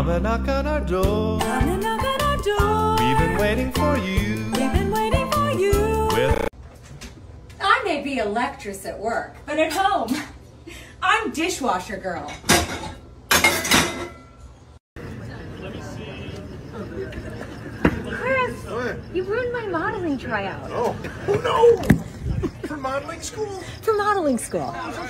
Come and knock on our door. Come and knock on our door. We've been waiting for you. We've been waiting for you. With I may be electress at work, but at home, I'm dishwasher girl. Chris, you ruined my modeling tryout Oh, oh no! For modeling school? for modeling school. Oh,